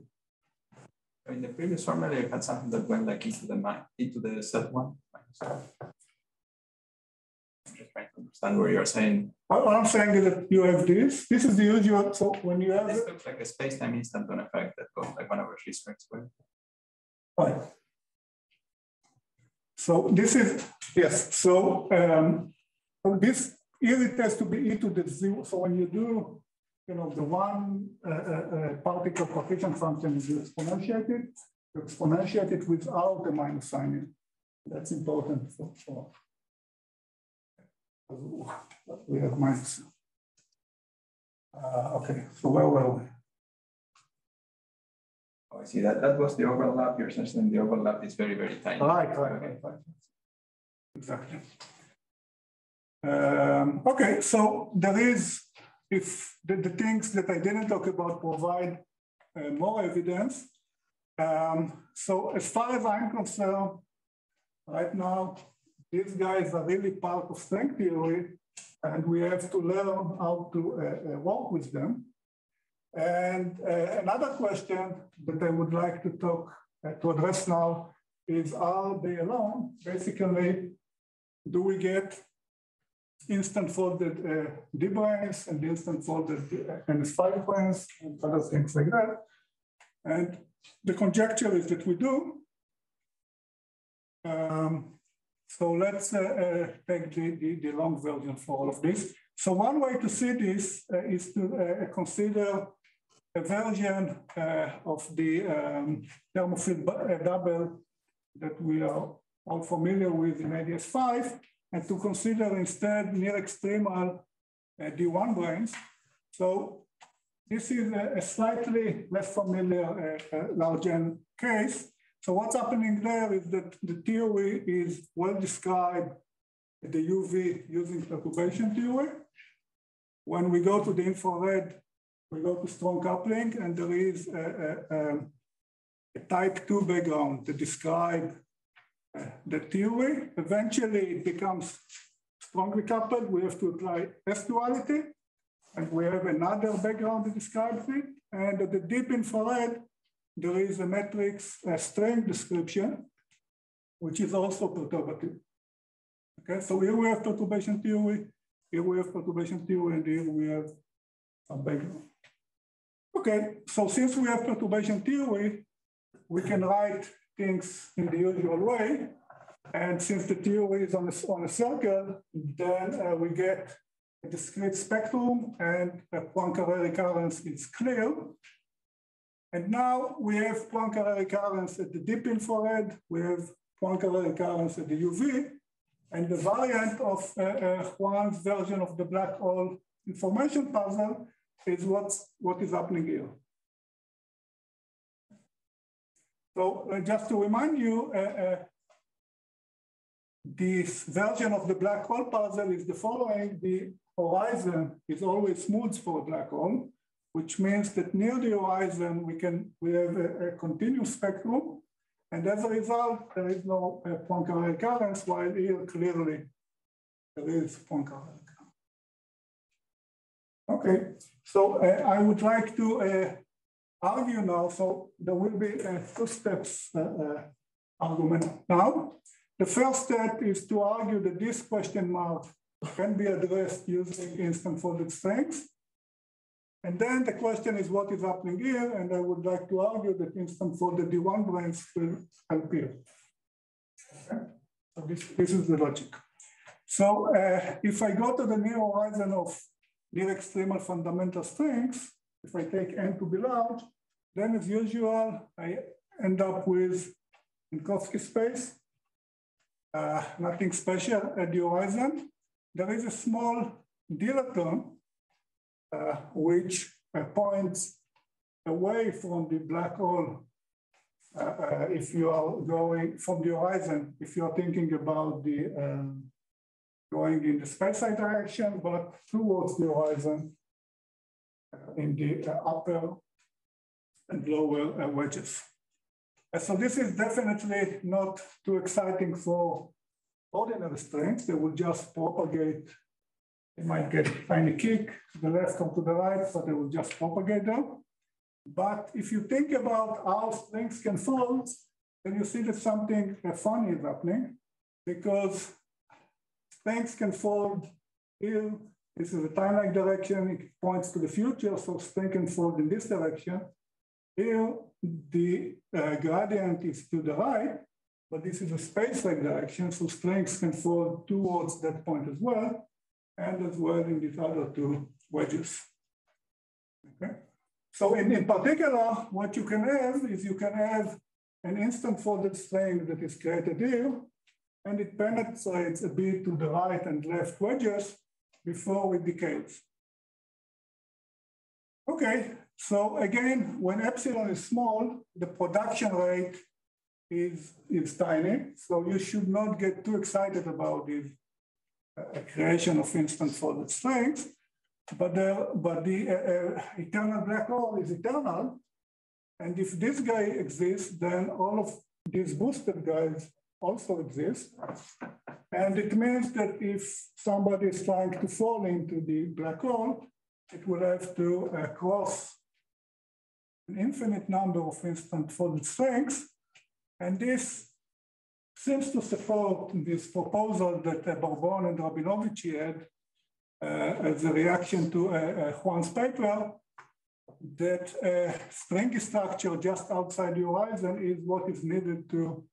In the previous formula, you had something that went like into the e to the set one. I'm just trying to understand where you're saying. What I'm saying is that you have this. This is the usual. So when you have this it, looks like a space-time instanton effect that goes like one over three squared. Right. So this is yes. So um, this here it has to be e to the zero. So when you do, you know, the one uh, uh, uh particle coefficient function is exponentiate it, you exponentiate it without the minus sign. in. That's important for, for we have minus. Uh, okay, so where were we? Oh, I see that. That was the overlap. You're saying the overlap is very, very tiny. Right, right, right, right. Exactly. Um, okay, so there is, if the, the, things that I didn't talk about provide uh, more evidence. Um, so as far as I'm concerned, right now, these guys are really part of string theory, and we have to learn how to uh, uh, work with them. And uh, another question that I would like to talk, uh, to address now is are they alone? Basically, do we get instant folded uh, and instant folded uh, NS5 branes and other things like that. And the conjecture is that we do. Um, so let's uh, uh, take the, the, the, long version for all of this. So one way to see this uh, is to uh, consider a version uh, of the um, thermofield double that we are all familiar with in ADS5 and to consider instead near extremal uh, D1 branes. So this is a, a slightly less familiar uh, uh, large N case. So what's happening there is that the theory is well described the UV using perturbation theory. When we go to the infrared, we go to strong coupling and there is a, a, a type two background to describe the theory. Eventually, it becomes strongly coupled. We have to apply S duality, and we have another background that describes it. And at the deep infrared, there is a matrix a string description, which is also perturbative. Okay, so here we have perturbation theory, here we have perturbation theory, and here we have a background. Okay, so since we have perturbation theory, we can write things in the usual way. And since the theory is on a, on a circle, then uh, we get a discrete spectrum and a Poincare recurrence is clear. And now we have Poincare recurrence at the deep infrared, we have Poincare recurrence at the UV, and the variant of uh, uh, Juan's version of the black hole information puzzle is what's, what is happening here. So uh, just to remind you, uh, uh, this version of the black hole puzzle is the following. The horizon is always smooth for a black hole, which means that near the horizon, we can we have a, a continuous spectrum. And as a result, there is no uh, Poincare recurrence, while here clearly there is Poincare recurrence. Okay, so uh, I would like to uh, argue now. So there will be two steps uh, uh, argument now. The first step is to argue that this question mark can be addressed using instant folded strings. And then the question is what is happening here? And I would like to argue that instant folded D1 branes will appear. Okay? So this, this is the logic. So uh, if I go to the near horizon of near extremal fundamental strings, if I take n to be large, then as usual, I end up with Minkowski space, uh, nothing special at the horizon. There is a small dilaton uh, which uh, points away from the black hole uh, uh, if you are going from the horizon, if you are thinking about the um, going in the space side direction, but towards the horizon uh, in the upper and lower uh, wedges. Uh, so this is definitely not too exciting for ordinary strings. They will just propagate. They might get a tiny kick to the left or to the right, but they will just propagate them. But if you think about how strings can fold, then you see that something funny is happening because strings can fold here. This is a time-like direction. It points to the future, so string can fold in this direction. Here, the uh, gradient is to the right, but this is a space-like direction, so strings can fall towards that point as well, and as well in these other two wedges. Okay. So in, in particular, what you can have is you can have an instant folded string that is created here, and it penetrates a bit to the right and left wedges before it decays. Okay, so again, when epsilon is small, the production rate is, is tiny. So you should not get too excited about the uh, creation of instant folded strings. But the, but the uh, uh, eternal black hole is eternal. And if this guy exists, then all of these boosted guys also exist. And it means that if somebody is trying to fall into the black hole, it will have to uh, cross an infinite number of instant folded strings. And this seems to support this proposal that uh, Barbon and Rabinovici had uh, as a reaction to uh, uh Juan's paper, that a string structure just outside the horizon is what is needed to,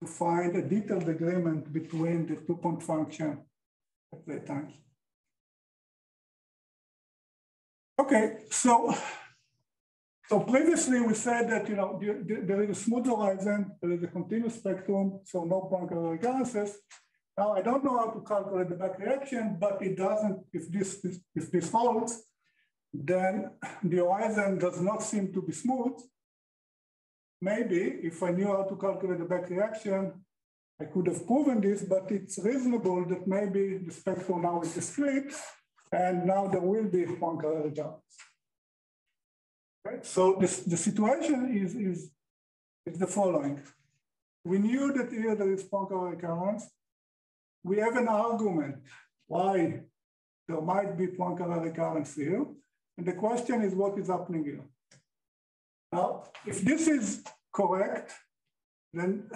to find a detailed agreement between the two-point function at that time. Okay, so so previously we said that you know there is a smooth horizon, there is a continuous spectrum, so no Poincare recurrences. Now I don't know how to calculate the back reaction, but it doesn't. If this if this holds, then the horizon does not seem to be smooth. Maybe if I knew how to calculate the back reaction, I could have proven this, but it's reasonable that maybe the spectrum now is discrete, and now there will be Poincare recurrence. Right? So this, the situation is, is, is the following. We knew that here there is Poincare recurrence. We have an argument why there might be Poincare recurrence here. And the question is what is happening here? Now, if this is correct, then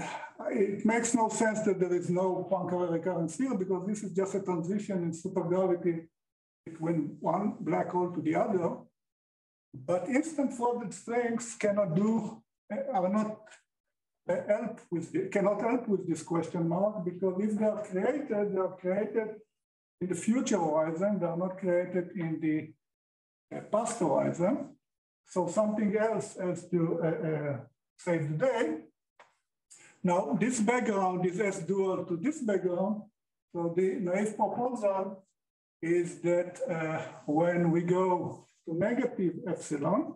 it makes no sense that there is no Poincare recurrence here because this is just a transition in supergravity between one black hole to the other. But instant folded strings cannot do, are not uh, help with, cannot help with this question mark because if they are created, they are created in the future horizon, they are not created in the uh, past horizon. So something else has to uh, uh, save the day. Now, this background is S dual to this background. So the naive proposal is that uh, when we go to negative epsilon,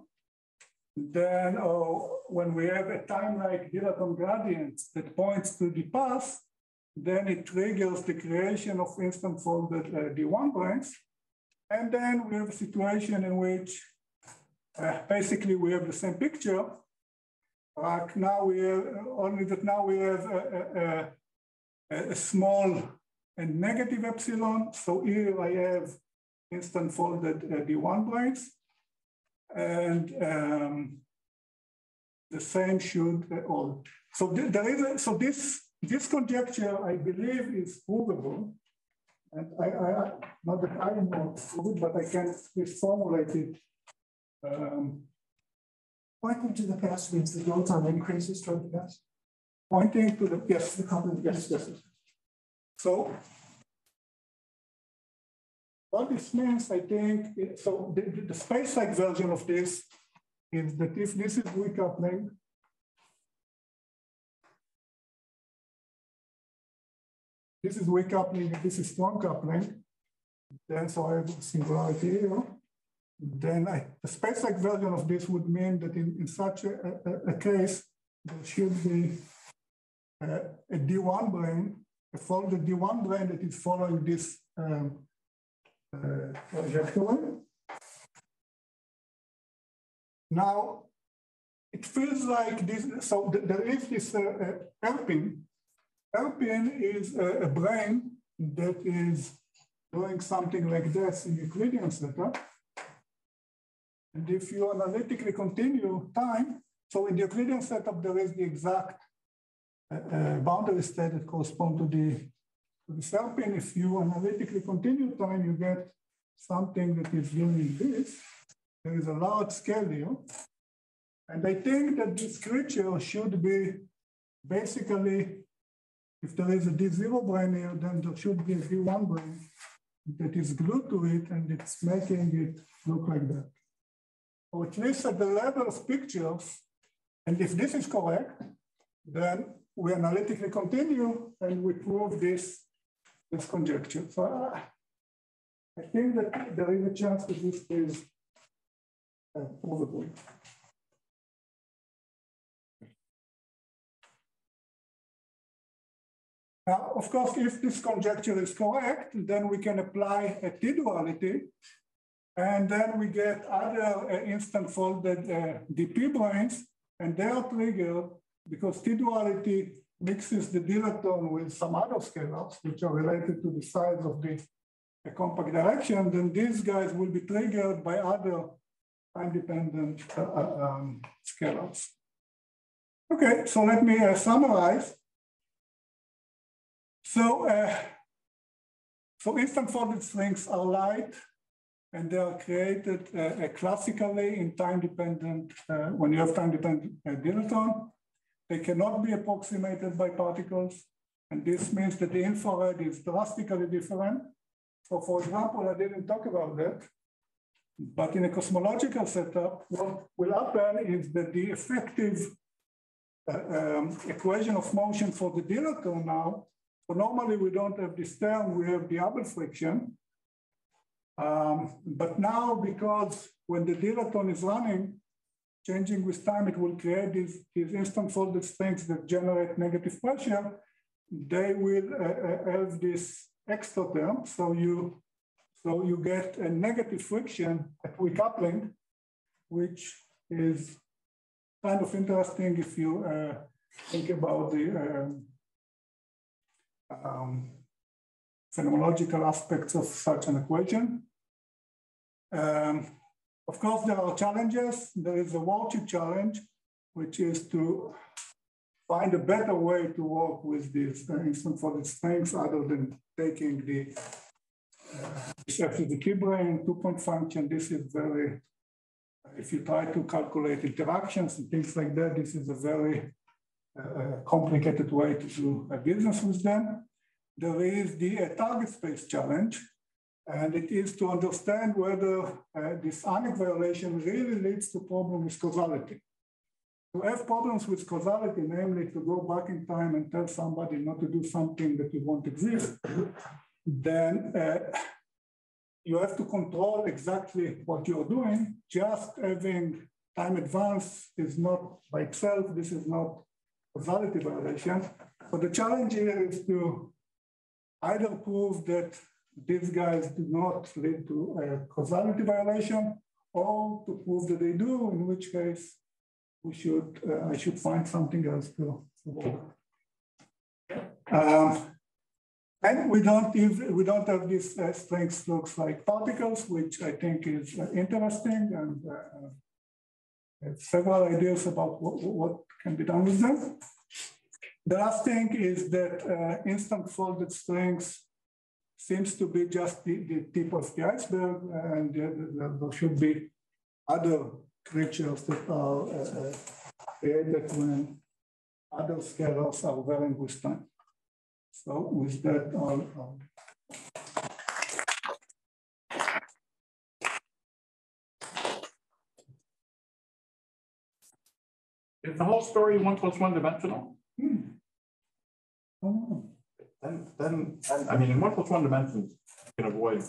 then oh, when we have a time-like dilaton gradient that points to the path, then it triggers the creation of instant folded uh, D1 branes. And then we have a situation in which uh, basically we have the same picture, like now we have, only that now we have a, a, a, a small and negative epsilon. So here I have instant folded uh, D1 branes. And um, the same should uh, all. So th there is a, so this this conjecture I believe is provable, and I, I not that I know it, but I can reformulate it. Um, Pointing to the past means the growth time increases toward the past. Pointing to the yes, the company. Yes, yes. So what this means, I think, so the, the space-like version of this is that if this is weak coupling, this is weak coupling this is strong coupling, then so I have singularity here, then I, the space-like version of this would mean that in, in such a, a, a case, there should be a, a D1 brane, a folded D1 brane that is following this um, uh. Now, it feels like this, so the there is is uh, uh, hairpin. Hairpin is a, a brane that is doing something like this in Euclidean setup. And if you analytically continue time, so in the Euclidean setup, there is the exact uh, boundary state that correspond to the, the hairpin. If you analytically continue time, you get something that is doing this. There is a large scale here. And I think that this creature should be basically, if there is a D0 brane here, then there should be a D1 brane that is glued to it and it's making it look like that. Or at least at the level of pictures, and if this is correct, then we analytically continue and we prove this, this conjecture. So uh, I think that there is a chance that this is uh, provable. Now, of course, if this conjecture is correct, then we can apply a T-duality, and then we get other uh, instant folded uh, DP branes, and they are triggered because T-duality mixes the dilaton with some other scalars, which are related to the size of the compact direction, then these guys will be triggered by other time-dependent uh, uh um, scalars. Okay, so let me uh, summarize. So, uh, so instant folded strings are light and they are created uh, classically in time-dependent, uh, when you have time-dependent dilaton. They cannot be approximated by particles. And this means that the infrared is drastically different. So for example, I didn't talk about that, but in a cosmological setup, what will happen is that the effective uh, um, equation of motion for the dilaton now so normally we don't have this term, we have the Hubble friction. Um, but now because when the dilaton is running, changing with time, it will create these, these instant folded strings that generate negative pressure. They will uh, uh, have this extra term. So you, so you get a negative friction at weak coupling, which is kind of interesting if you uh, think about the um, um, phenomenological aspects of such an equation. Um, of course, there are challenges. There is a worldsheet challenge, which is to find a better way to work with these uh, for folded strings other than taking the uh, the key brain two-point function. This is very, if you try to calculate interactions and things like that, this is a very uh, complicated way to do a business with them. There is the uh, target space challenge, and it is to understand whether uh, this ANEC violation really leads to problem with causality. To have problems with causality, namely to go back in time and tell somebody not to do something that you won't exist, then uh, you have to control exactly what you're doing. Just having time advance is not by itself, this is not causality violation. But the challenge here is to either prove that these guys do not lead to a causality violation or to prove that they do, in which case we should, uh, I should find something else to, work. Um, and we don't even, we don't have these uh, strings looks like particles, which I think is uh, interesting and uh, several ideas about what, what can be done with them. The last thing is that uh, instant folded strings seems to be just the, the tip of the iceberg, and there should be other creatures that are uh, uh, created when other scalars are varying with time. So with that, I'll, I'll Is the whole story one plus one dimensional? Hmm. Oh. Then, then, I mean, in one plus one dimensions, you can avoid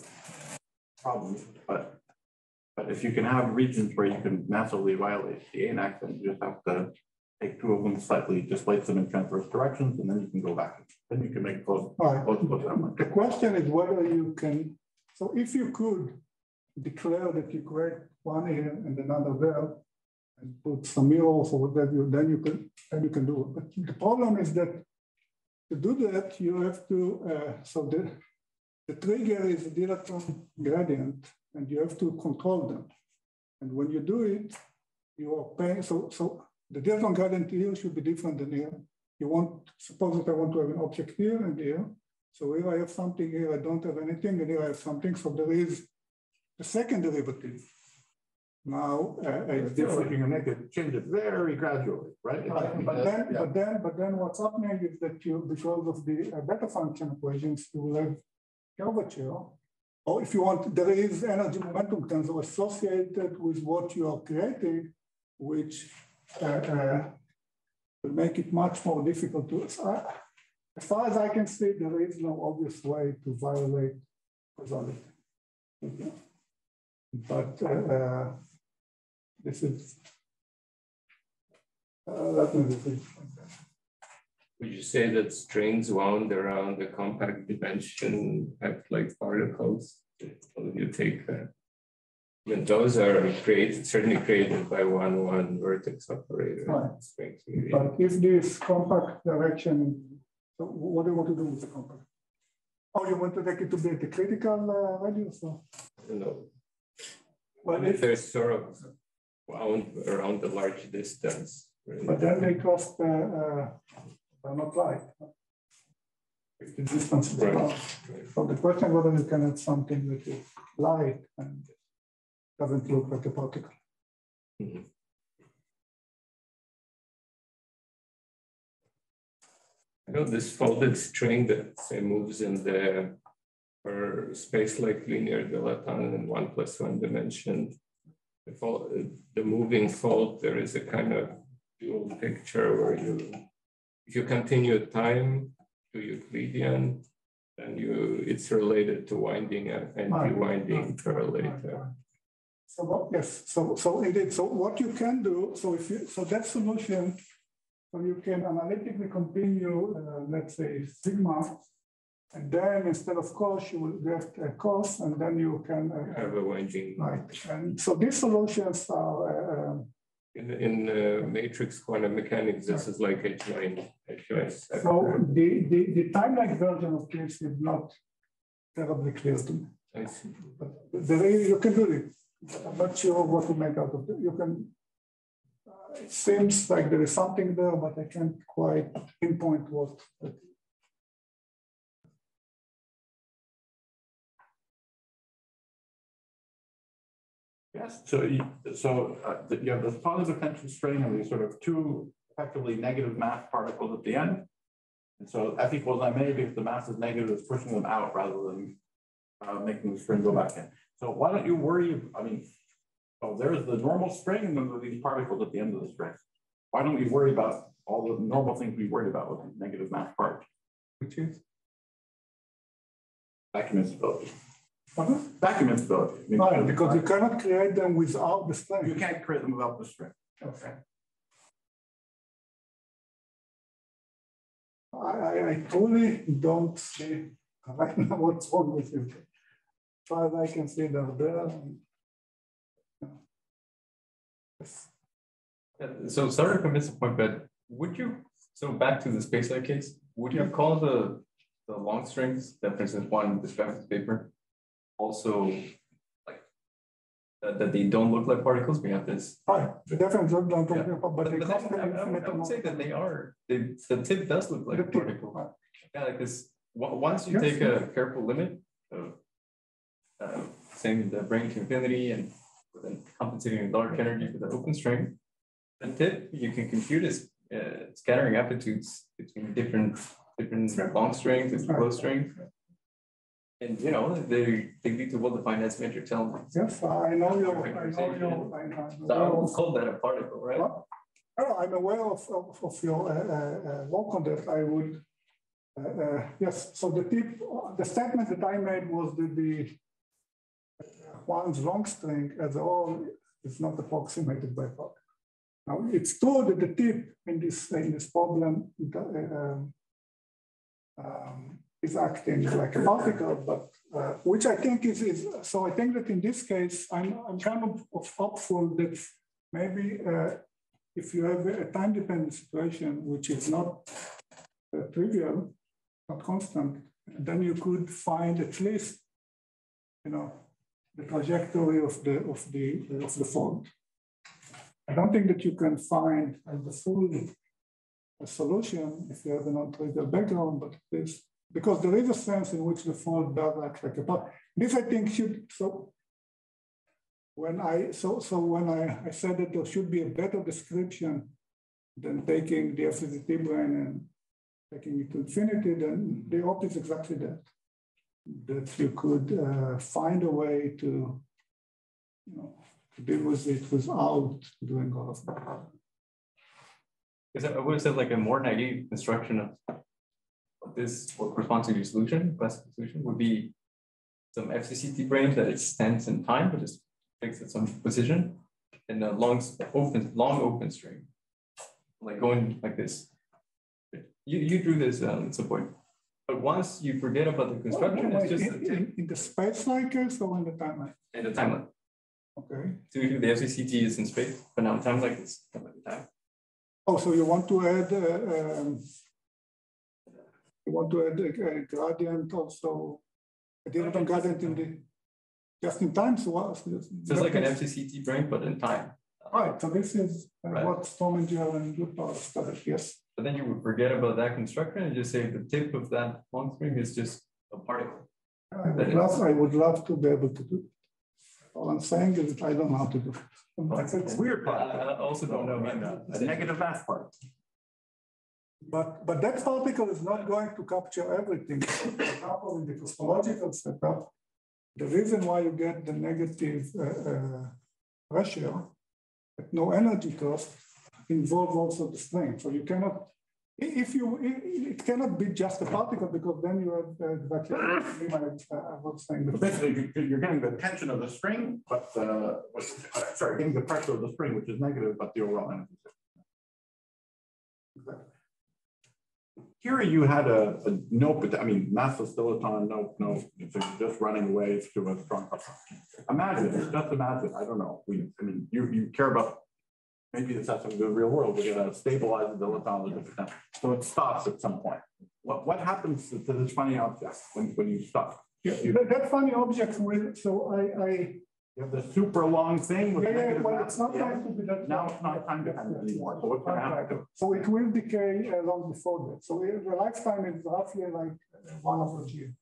problems, but but if you can have regions where you can massively violate the ANEC, then you just have to take two of them slightly, displace them in transverse directions, and then you can go back. Then you can make both. Right. both, both the question is whether you can, so if you could declare that you create one here and another there, and put some mirrors or whatever, then you can, then you can do it. But the problem is that to do that, you have to, uh, so the, the trigger is a dilaton gradient and you have to control them. And when you do it, you are paying, so, so the dilaton gradient here should be different than here. You want, suppose that I want to have an object here and here. So here I have something, here I don't have anything, and here I have something. So there is a second derivative. Now, uh, it's different. You can make it change it very gradually, right? right. But then, yeah. but then, but then, what's happening is that you, because of the uh, beta function equations, you will have curvature or if you want, there is energy momentum tensor associated with what you are creating, which uh, uh, will make it much more difficult to. Uh, as far as I can see, there is no obvious way to violate causality. Okay. But uh, this is. Uh, would you say that strings wound around the compact dimension act like particles? You take that. I mean, those are created, certainly created by one one vertex operator. Right. Strings but if this compact direction, so what do you want to do with the compact? Oh, you want to take it to be the critical uh, radius? Or? No. Well, if there's sort of wound around the large distance. Really. But then they cost uh, uh, are not light. If the distance is right. So the question whether you can have something that is light and doesn't look like a particle. Mm -hmm. I know this folded string that say moves in the or space like linear dilaton in one plus one dimension. The, the moving fold, there is a kind of dual picture where you if you continue time to Euclidean, then you it's related to winding and rewinding correlator. So what, yes, so so indeed, so what you can do, so if you so that solution, so you can analytically continue, uh, let's say sigma, and then instead of cos, you will get a cost, and then you can uh, have a winding. Right, and so these solutions are. Uh, um, in, in uh, matrix quantum mechanics, this is like H9. H9 so the, the, the time-like version of this is not terribly clear to me. I see. But there is, you can do it. I'm not sure what to make out of it. You can, it seems like there is something there, but I can't quite pinpoint what. Yes, so you, so uh, you have this positive tension string and these sort of two effectively negative mass particles at the end. And so F equals ma because the mass is negative, it's pushing them out rather than uh, making the string go back in. So why don't you worry, I mean, oh, there's the normal string and then there are these particles at the end of the string. Why don't we worry about all the normal things we worry about with negative mass particles? Which is? Vacuum instability. Pardon? Vacuum instability. I mean, No, because you cannot create them without the string, You can't create them without the string. Okay. I, I, I truly don't see right now what's wrong with you. As far as I can see, they're there. and. Yes. Yeah, So sorry if I missed the point, but would you, so back to the space light case, would you Yeah. call the, the long strings that for instance one describes the paper also like that, that they don't look like particles? We have this. Right, definitely don't, Yeah. don't- but But they I- I would- I would say that they are, they, the tip does look like a particle. right. Yeah, because once you Yes. take a careful limit of uh, saying the brane to infinity and then compensating large energy for the open string, the tip you can compute is uh, scattering amplitudes between different different long strings and close strings. And you know, they they lead to well-defined S-matrix elements. Yes, I know you, I know you, I. So I would call that a particle, right? Well, Oh, I'm aware of, of, of your uh, uh, uh, work on that. I would, uh, uh, yes, so the tip, the statement that I made was that the uh, one's long string as a whole is not approximated by particle. Now, it's true that the tip in this, in this problem uh, um, um, is acting like a particle, but uh, which I think is, is, so I think that in this case, I'm, I'm kind of, of hopeful that maybe uh, if you have a time dependent situation, which is not uh, trivial, not constant, then you could find at least, you know, the trajectory of the of the of the fold. I don't think that you can find uh, the full uh, solution if you have a non-trivial background, but this because there is a sense in which the fold does act like a part. This I think should so when I so so when I, I said that there should be a better description than taking the FZZT brane and taking it to infinity, then the hope is exactly that. That you could uh, find a way to, you know, to deal with it without doing all of that. Is that, what is that like a more naive construction of this, what corresponds to your solution, classical solution would be some FZZT brane that extends in time, but just fixed at some position, and a long, open, long open string, like going like this. You, you drew this um, at some point, but once you forget about the construction, it's just in, in, in the space like case or in the timelike? in the timelike. Okay. So usually the FZZT is in space, but now in time like this, time. Oh, so you want to add, uh, um, you want to add a, a gradient also, a different gradient in the, just in time, so what? So it's like an FZZT brane, but in time. Right, so this is uh, Right. what Strominger and Gutperle studied, yes. But then you would forget about that construction and just say the tip of that long string is just a particle. I would love, I would love to be able to do. it. All I'm saying is that I don't know how to do. it. It's a weird part. I also don't know. A negative mass part. But, but that particle is not going to capture everything. For example, in the cosmological setup, the reason why you get the negative uh, uh, pressure at no energy cost involves also the strain. So you cannot, if you, i- it cannot be just a particle because then you have uh, exactly, I I was saying. So. Basically, you- you're getting the tension of the string, but, uh, uh, sorry, getting the pressure of the string, which is negative, but the overall energy. Here you had a, a no, but I mean, massless dilaton, no, no, it's just running away to a strong. Imagine, just imagine, I don't know, we, I mean, you, you care about, maybe this has something to do with the real world, we're gonna stabilize the different so it stops at some point. What, what happens to this funny object when, when you stop? Yeah, that, that funny object so I, I, You have the super long thing with Yeah, yeah, negative well, it's not the to be that. Now it's not time dependent anymore, so what's gonna happen? So it will decay uh, long before that. So uh, the lifetime is roughly like uh, one of a year.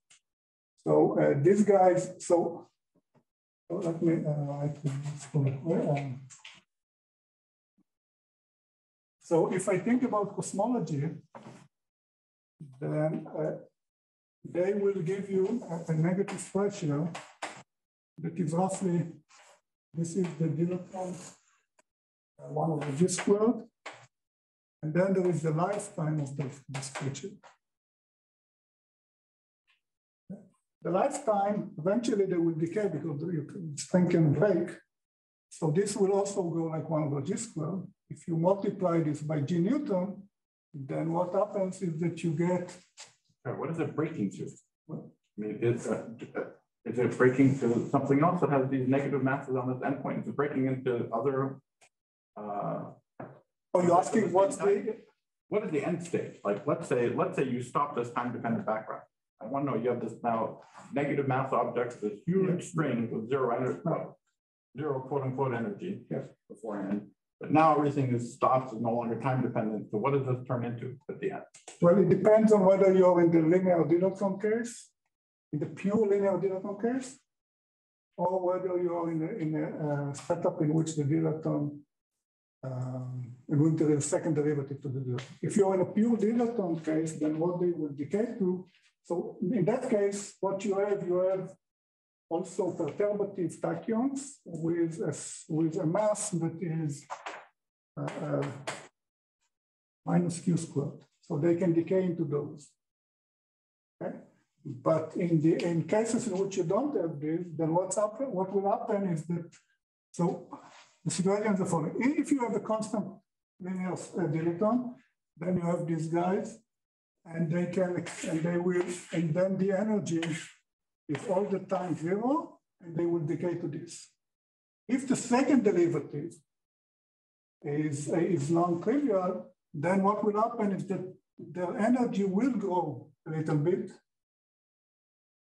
So uh, these guys, so so let me uh, write this for. Um, So if I think about cosmology, then uh, they will give you a, a negative pressure that is roughly, this is the dilaton, uh, one over g squared. And then there is the lifetime of the, this creature. The lifetime, eventually they will decay because you can can break. So this will also go like one over g squared. If you multiply this by g Newton, then what happens is that you get What is it breaking to? I mean, uh, is it breaking to something else that has these negative masses on this endpoint? Is it breaking into other? uh, Oh, you're asking what's the, What is the end state? Like, let's say, let's say you stop this time dependent background. I want to know, you have this now negative mass object, this huge string with zero energy, well, zero quote unquote energy. Yes. Beforehand, but now everything is stopped, is no longer time dependent. So what does this turn into at the end? well, it depends on whether you're in the linear dilaton case, in the pure linear dilaton case, or whether you're in a, in a uh, setup in which the dilaton um, in which there is a second derivative to the dilaton. If you're in a pure dilaton case, then what they will decay to, so in that case, what you have, you have also perturbative tachyons with a, with a mass that is uh, uh, minus q squared. So they can decay into those. Okay? But in the in cases in which you don't have this, then what's up, what will happen is that so the situation is the following. If you have a constant linear uh, dilaton, then you have these guys, and they can and they will, and then the energy is all the time zero, and they will decay to this. If the second derivative is, is non-trivial, then what will happen is that their energy will grow a little bit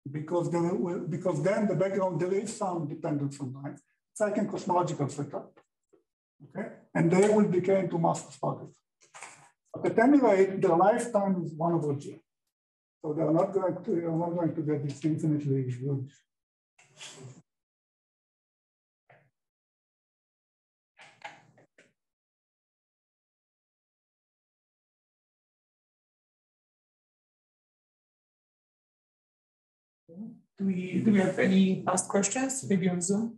because will, because then the background there is some dependence on time. In cosmological setup. Okay, and they will decay into mass particles. But at any rate, their lifetime is one over g. So they're not going to, you're not going to get this infinitely huge. Do we, do we have any last questions, maybe on Zoom?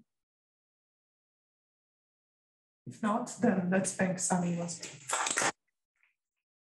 If not, then let's thank Sami once.